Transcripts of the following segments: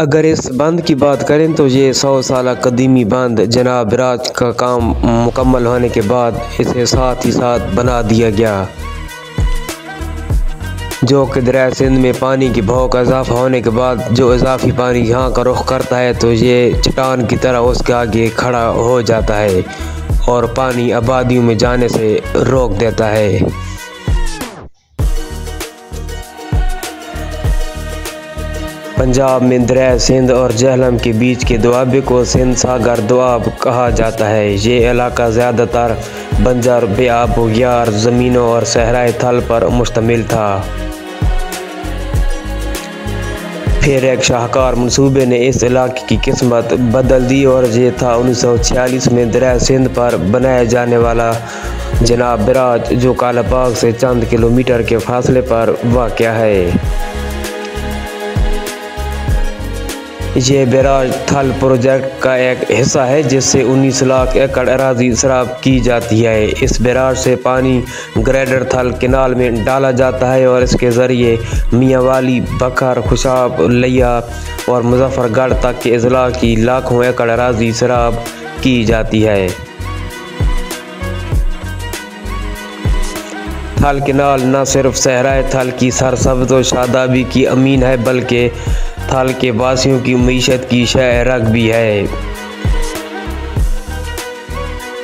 अगर इस बंद की बात करें तो ये सौ साल कदीमी बंद जनाब राज का काम मुकम्मल होने के बाद इसे साथ ही साथ बना दिया गया। जो कि दरिया सिंध में पानी की भाव का इजाफा होने के बाद जो इजाफी पानी यहाँ का रुख करता है तो ये चट्टान की तरह उसके आगे खड़ा हो जाता है और पानी आबादियों में जाने से रोक देता है। पंजाब में दरिया सिंध और जहलम के बीच के दुआबे को सिंध सागर दुआब कहा जाता है। ये इलाका ज़्यादातर बंजर, बेआब यार ज़मीनों और सहराए थल पर मुश्तमिल था। फिर एक शाहकार मनसूबे ने इस इलाके की किस्मत बदल दी और ये था उन्नीस सौ छियालीस में दरिया सिंध पर बनाया जाने वाला जनाब बराज, जो कालाबाग से चंद किलोमीटर के फासले पर वाक़ है। ये बैराज थल प्रोजेक्ट का एक हिस्सा है, जिससे 19 लाख एकड़ अराजी शराब की जाती है। इस बैराज से पानी ग्रेडर थल किनाल में डाला जाता है और इसके ज़रिए मियाँवाली बखर खुशाब, लिया और मुजफ्फरगढ़ तक के अजला की लाखों एकड़ अराजी शराब की जाती है। थल किनाल न सिर्फ़ सहराए थल की सरसब्ज व शादाबी की अमीन है, बल्कि थल के वासियों की मीशत की शह रग भी है।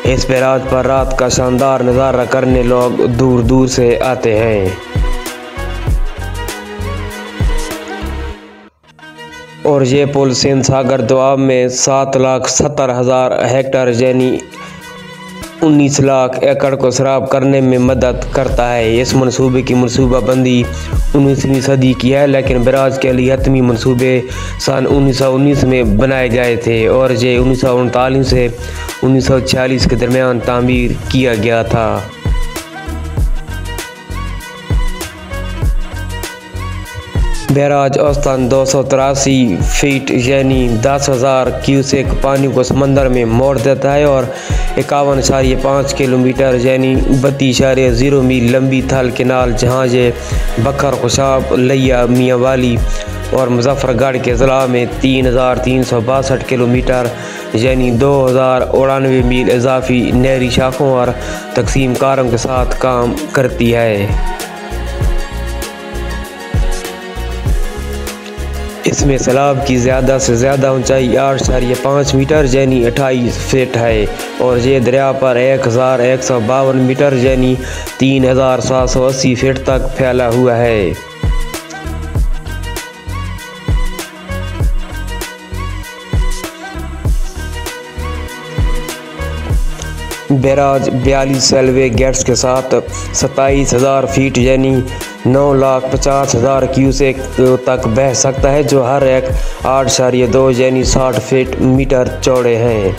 इस पैराज पर रात का शानदार नज़ारा करने लोग दूर दूर से आते हैं। और ये पुल सिंध सागर दुआब में सात लाख सत्तर हज़ार हेक्टर यानी उन्नीस लाख एकड़ को शराब करने में मदद करता है। इस मनसूबे की मनसूबाबंदी उन्नीसवीं सदी की है, लेकिन बराज के लिए हतमी मनसूबे सन 1919 में बनाए गए थे और ये उन्नीस सौ उनतालीस से उन्नीस सौ छियालीस के दरमियान तामीर किया गया था। बैराज औसतन दो सौ तिरासी फीट, यानी दस हज़ार क्यूसेक पानी को समंदर में मोड़ देता है और इक्यावन इशारे पाँच किलोमीटर, यानी बत्तीस इशारे ज़ीरो मील लंबी थल किनाल जहाँ ये बकर खुशाब, लिया मियाँ वाली और मुजफ्फरगढ़ के ज़िला में तीन हज़ार तीन सौ बासठ किलोमीटर, यानी दो हज़ार उड़ानवे मील इजाफी नहरी शाखों और तकसीम कारों के साथ काम करती है। इसमें सैलाब की ज़्यादा से ज़्यादा ऊंचाई आठ सारिया पाँच मीटर यानी अट्ठाईस फीट है। और ये दरिया पर एक हज़ार एक सौ बावन मीटर यानी तीन हज़ार सात सौ अस्सी फीट तक फैला हुआ है। बैराज बयालीस सेलवे गेट्स के साथ सत्ताईस हज़ार फीट यानी नौ लाख पचास हज़ार क्यूसेक तक बह सकता है, जो हर एक आठ सारिया दो यानी साठ फीट मीटर चौड़े हैं।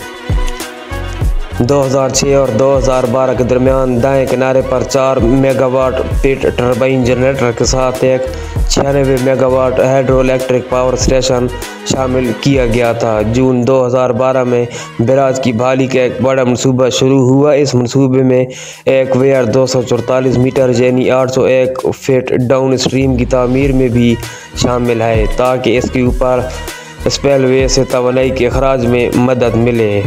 2006 और 2012 के दरमियान दाएँ किनारे पर चार मेगावाट पेट टर्बाइन जनरेटर के साथ एक छियानवे megawatt hydro electric power station शामिल किया गया था। जून 2012 में बराज की बहाली का एक बड़ा मनसूबा शुरू हुआ। इस मनसूबे में एक वेयर दो मीटर यानी 801 फीट डाउन स्ट्रीम की तमीर में भी शामिल है, ताकि इसके ऊपर स्पेलवे से तोानाई के अखराज में मदद मिले।